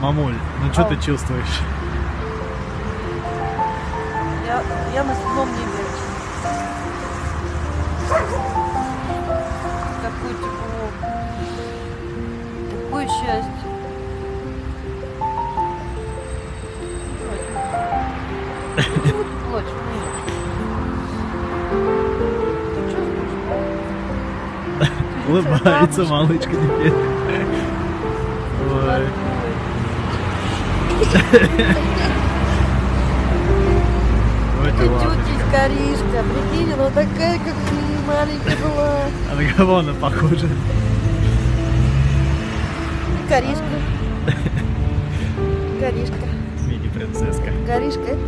Мамуль, ну что Ау. ты чувствуешь? Я, я на седьмом небе. Такое тепло. Такое счастье. Улыбается малышка теперь. Тетя Каришка, прикинь, она такая, как маленькая была. А на кого она похожа? Каришка. Каришка. Мини-принцесска. Каришка, это